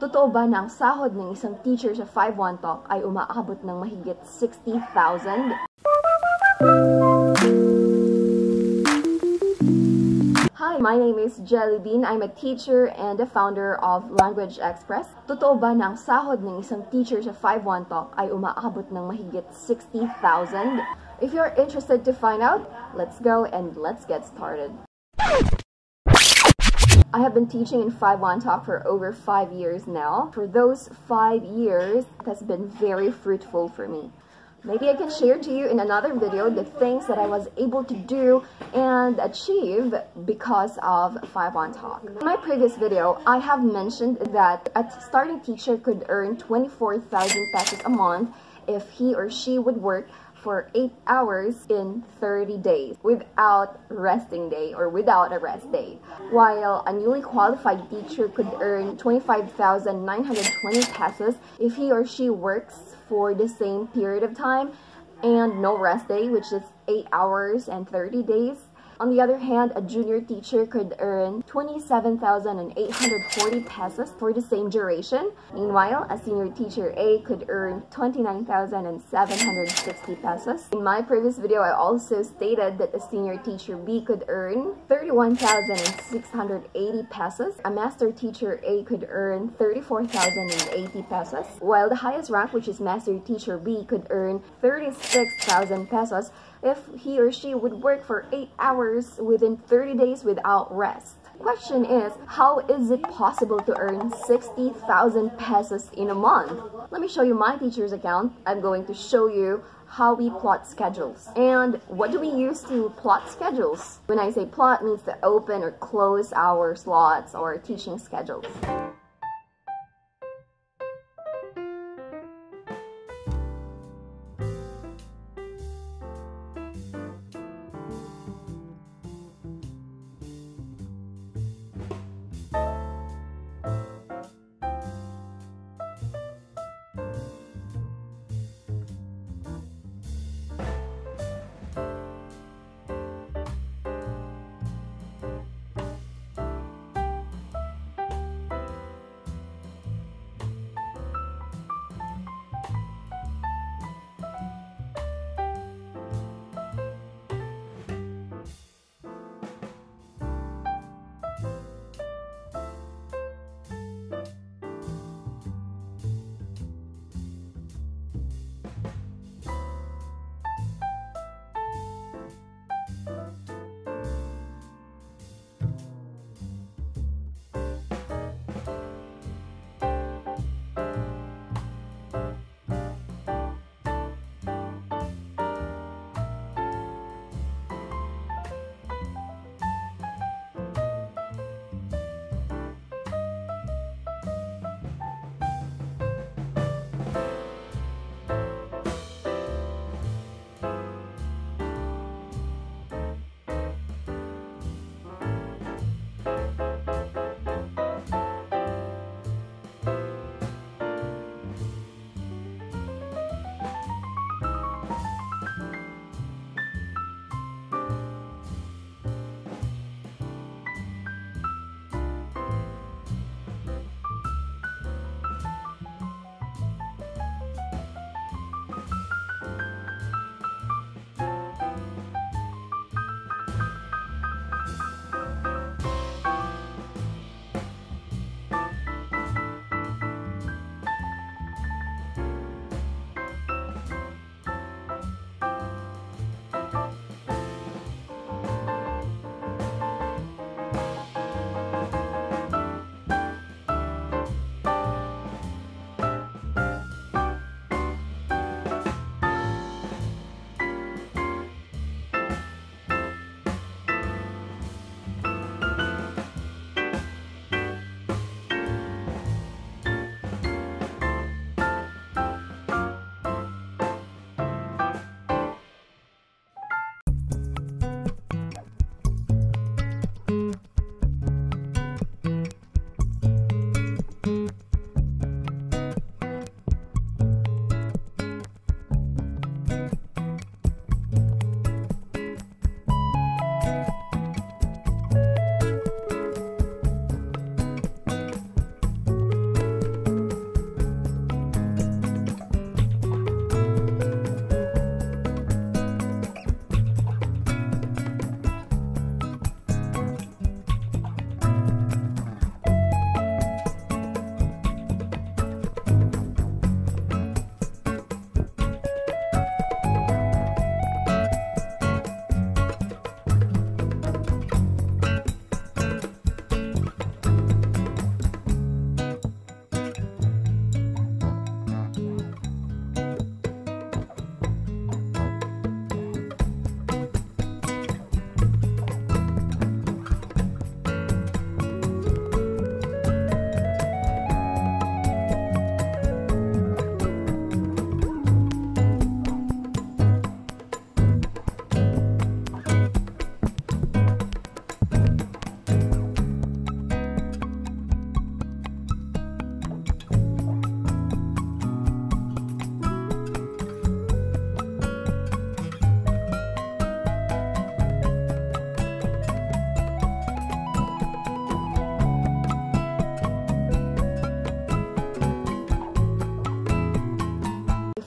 Totoo ba na ang sahod ng isang teacher sa 5-1 Talk ay umaabot ng mahigit 60,000? Hi, my name is Jelly Bean. I'm a teacher and the founder of Language Express. Totoo ba na ang sahod ng isang teacher sa 5-1 Talk ay umaabot ng mahigit 60,000? If you're interested to find out, let's go and let's get started. I have been teaching in 51Talk for over 5 years now. For those 5 years, it has been very fruitful for me. Maybe I can share to you in another video the things that I was able to do and achieve because of 51Talk. In my previous video, I have mentioned that a starting teacher could earn 24,000 pesos a month if he or she would work for 8 hours in 30 days without resting day or without a rest day. While a newly qualified teacher could earn 25,920 pesos if he or she works for the same period of time and no rest day which is 8 hours and 30 days on the other hand, a junior teacher could earn 27,840 pesos for the same duration. Meanwhile, a senior teacher A could earn 29,760 pesos. In my previous video, I also stated that a senior teacher B could earn 31,680 pesos. A master teacher A could earn 34,080 pesos. While the highest rank, which is master teacher B, could earn 36,000 pesos if he or she would work for 8 hours within 30 days without rest. Question is, how is it possible to earn 60,000 pesos in a month? Let me show you my teacher's account. I'm going to show you how we plot schedules. And what do we use to plot schedules? When I say plot, means to open or close our slots or teaching schedules.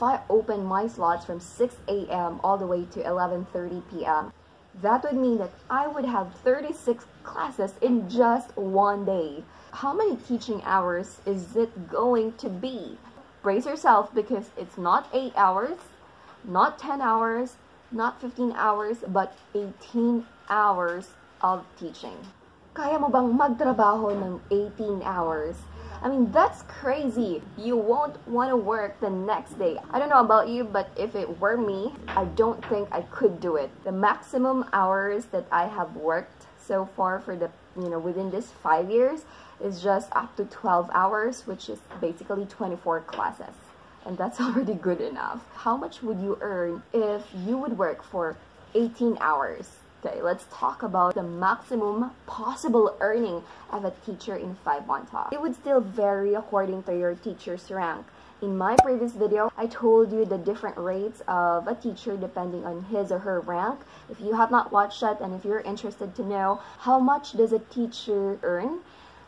I open my slots from 6 a.m. all the way to 11.30 p.m., that would mean that I would have 36 classes in just one day. How many teaching hours is it going to be? Brace yourself because it's not 8 hours, not 10 hours, not 15 hours, but 18 hours of teaching. Kaya mo bang magtrabaho ng 18 hours? I mean, that's crazy. You won't want to work the next day. I don't know about you, but if it were me, I don't think I could do it. The maximum hours that I have worked so far for the, you know, within this five years is just up to 12 hours, which is basically 24 classes. And that's already good enough. How much would you earn if you would work for 18 hours? Okay, let's talk about the maximum possible earning of a teacher in 5 Talk. It would still vary according to your teacher's rank. In my previous video, I told you the different rates of a teacher depending on his or her rank. If you have not watched that and if you're interested to know how much does a teacher earn,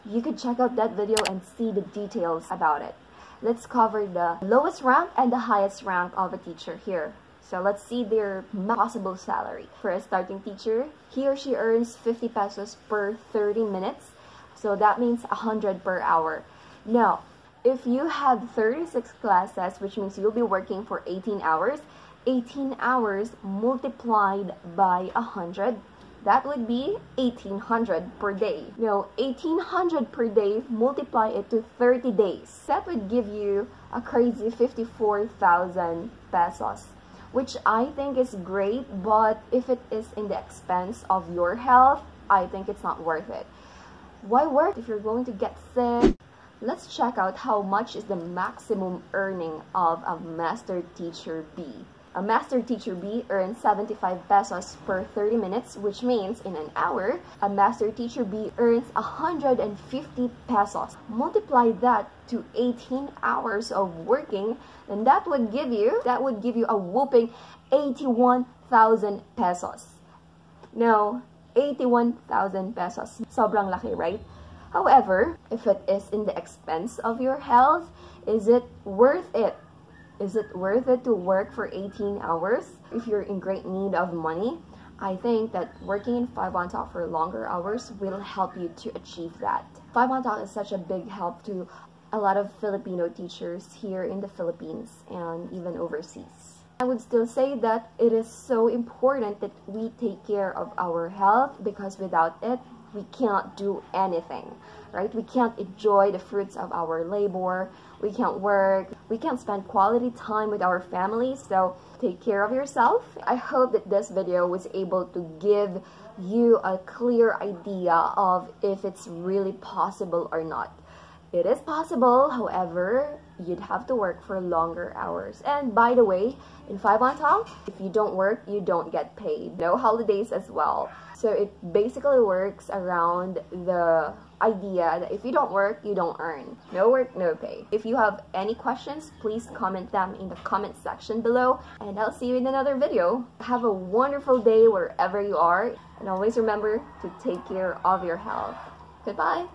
you could check out that video and see the details about it. Let's cover the lowest rank and the highest rank of a teacher here. So let's see their possible salary. For a starting teacher, he or she earns 50 pesos per 30 minutes. So that means 100 per hour. Now, if you have 36 classes, which means you'll be working for 18 hours, 18 hours multiplied by 100, that would be 1800 per day. Now, 1800 per day, multiply it to 30 days. That would give you a crazy 54,000 pesos which I think is great, but if it is in the expense of your health, I think it's not worth it. Why work if you're going to get sick? Let's check out how much is the maximum earning of a Master Teacher B. A Master Teacher B earns 75 pesos per 30 minutes, which means in an hour, a Master Teacher B earns 150 pesos. Multiply that to 18 hours of working, and that would give you, that would give you a whooping 81,000 pesos. No, 81,000 pesos. Sobrang laki, right? However, if it is in the expense of your health, is it worth it? Is it worth it to work for 18 hours if you're in great need of money? I think that working in 51Talk for longer hours will help you to achieve that. 51Talk is such a big help to a lot of Filipino teachers here in the Philippines and even overseas. I would still say that it is so important that we take care of our health because without it, we cannot do anything, right? We can't enjoy the fruits of our labor. We can't work. We can't spend quality time with our families. So take care of yourself. I hope that this video was able to give you a clear idea of if it's really possible or not. It is possible, however, you'd have to work for longer hours. And by the way, in 51Talk, if you don't work, you don't get paid. No holidays as well. So it basically works around the idea that if you don't work, you don't earn. No work, no pay. If you have any questions, please comment them in the comment section below and I'll see you in another video. Have a wonderful day wherever you are and always remember to take care of your health. Goodbye!